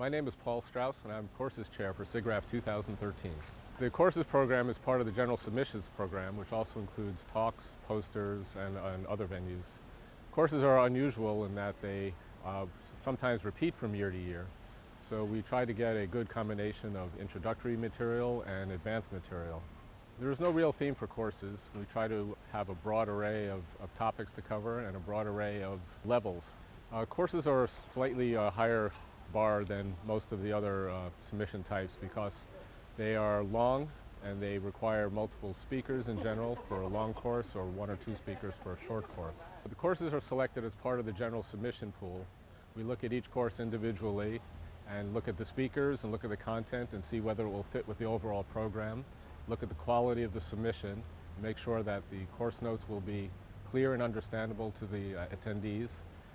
My name is Paul Strauss and I'm Courses Chair for SIGGRAPH 2013. The Courses program is part of the General Submissions program, which also includes talks, posters, and, and other venues. Courses are unusual in that they uh, sometimes repeat from year to year. So we try to get a good combination of introductory material and advanced material. There is no real theme for courses. We try to have a broad array of, of topics to cover and a broad array of levels. Uh, courses are slightly uh, higher bar than most of the other uh, submission types because they are long and they require multiple speakers in general for a long course or one or two speakers for a short course. The courses are selected as part of the general submission pool. We look at each course individually and look at the speakers and look at the content and see whether it will fit with the overall program, look at the quality of the submission, make sure that the course notes will be clear and understandable to the uh, attendees,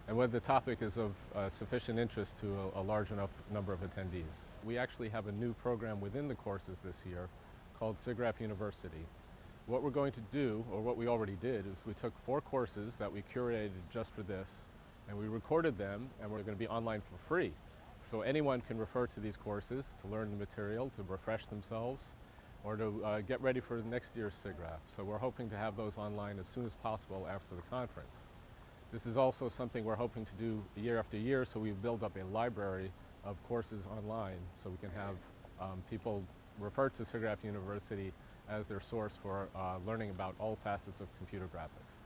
and whether the topic is of uh, sufficient interest to a, a, large enough number of attendees. We actually have a new program within the courses this year called SIGGRAPH University. What we're going to do, or what we already did, is we took four courses that we curated just for this, and we recorded them, and we're going to be online for free. So anyone can refer to these courses to learn the material, to refresh themselves, or to uh, get ready for next year's SIGGRAPH. So we're hoping to have those online as soon as possible after the conference. This is also something we're hoping to do year after year, so we've built up a library of courses online so we can have um, people refer to SIGGRAPH University as their source for uh, learning about all facets of computer graphics.